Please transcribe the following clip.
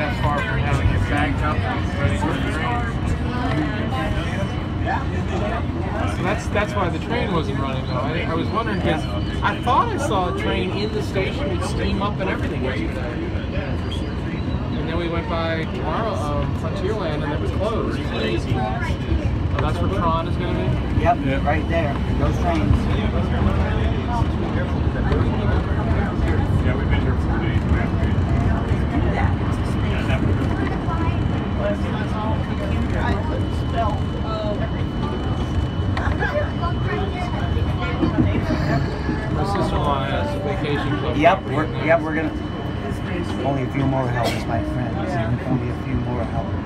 that far from having it backed up ready for the train. So that's that's why the train wasn't running though. I, I was wondering because I thought I saw a train in the station with steam up and everything. And then we went by tomorrow, um, Frontierland, and it was closed. Oh, that's where Tron is going to be. Yep, right there. Those trains. Yep, we're, yep, we're gonna. Only a few more hours, my friend. Only a few more hours.